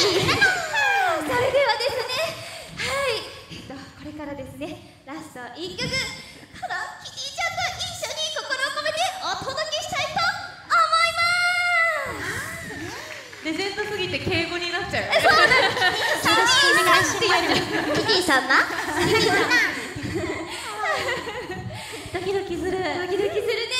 それではですねはい、えっと、これからですねラスト1曲カラキティちゃんと一緒に心を込めてお届けしたいと思います。レジェンドすぎて敬語になっちゃうよろしくおキティさんなドキドキするドキドキするね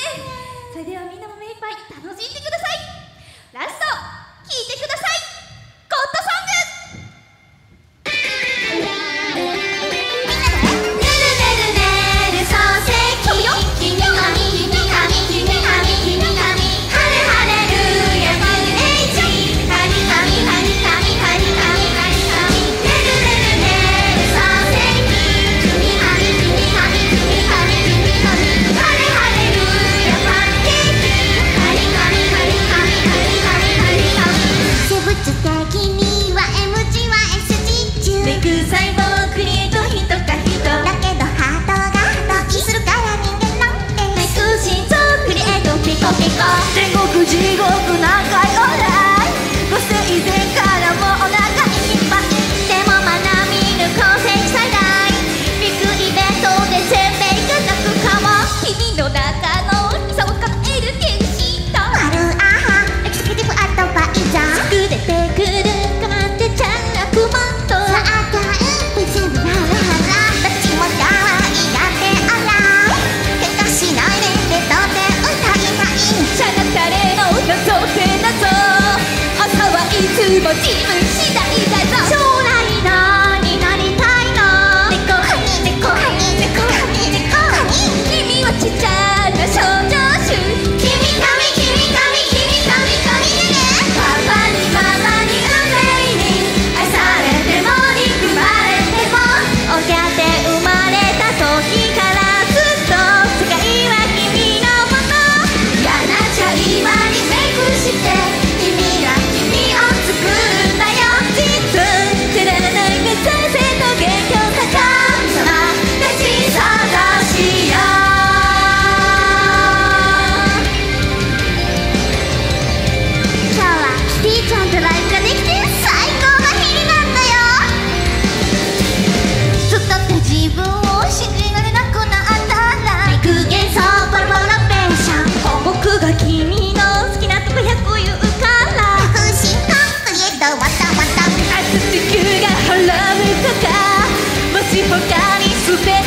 全てなく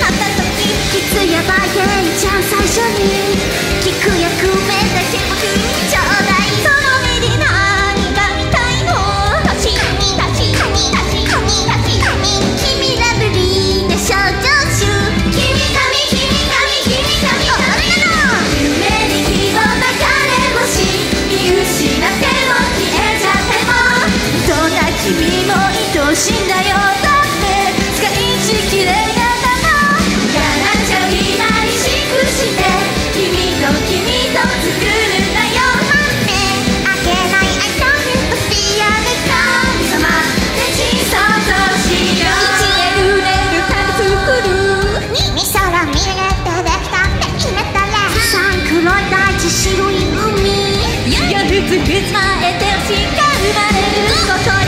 なった時いつやばいチャンス。見つまえて星が生まれること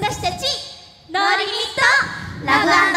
私たちノーリミットラブ